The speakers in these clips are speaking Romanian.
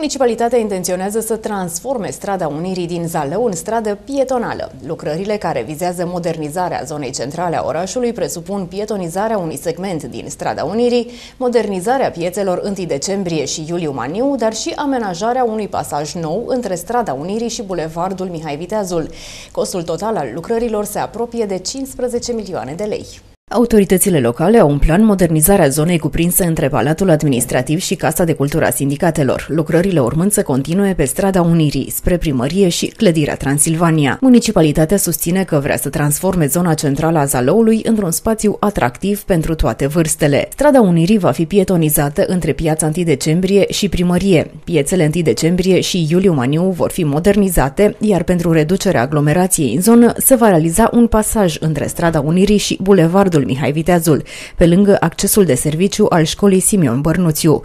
Municipalitatea intenționează să transforme strada Unirii din Zalău în stradă pietonală. Lucrările care vizează modernizarea zonei centrale a orașului presupun pietonizarea unui segment din strada Unirii, modernizarea piețelor 1 decembrie și Iuliu Maniu, dar și amenajarea unui pasaj nou între strada Unirii și bulevardul Mihai Viteazul. Costul total al lucrărilor se apropie de 15 milioane de lei. Autoritățile locale au un plan modernizarea zonei cuprinse între Palatul Administrativ și Casa de Cultură a Sindicatelor, lucrările urmând să continue pe strada Unirii, spre primărie și clădirea Transilvania. Municipalitatea susține că vrea să transforme zona centrală a Zaloului într-un spațiu atractiv pentru toate vârstele. Strada Unirii va fi pietonizată între piața 1 decembrie și primărie. Piețele 1 decembrie și Iuliu Maniu vor fi modernizate, iar pentru reducerea aglomerației în zonă se va realiza un pasaj între strada Unirii și bulevardul Bulevardul Mihai Viteazul, pe lângă accesul de serviciu al școlii Simion Bărnuțiu.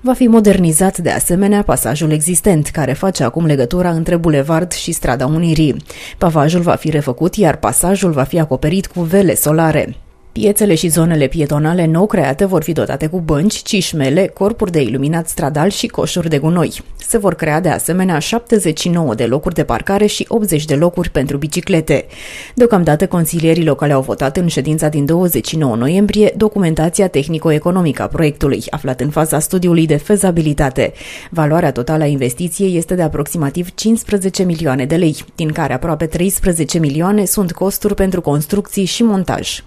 Va fi modernizat de asemenea pasajul existent, care face acum legătura între bulevard și strada Unirii. Pavajul va fi refăcut, iar pasajul va fi acoperit cu vele solare. Piețele și zonele pietonale nou create vor fi dotate cu bănci, cișmele, corpuri de iluminat stradal și coșuri de gunoi. Se vor crea de asemenea 79 de locuri de parcare și 80 de locuri pentru biciclete. Deocamdată, consilierii locale au votat în ședința din 29 noiembrie documentația tehnico-economică a proiectului, aflat în faza studiului de fezabilitate. Valoarea totală a investiției este de aproximativ 15 milioane de lei, din care aproape 13 milioane sunt costuri pentru construcții și montaj.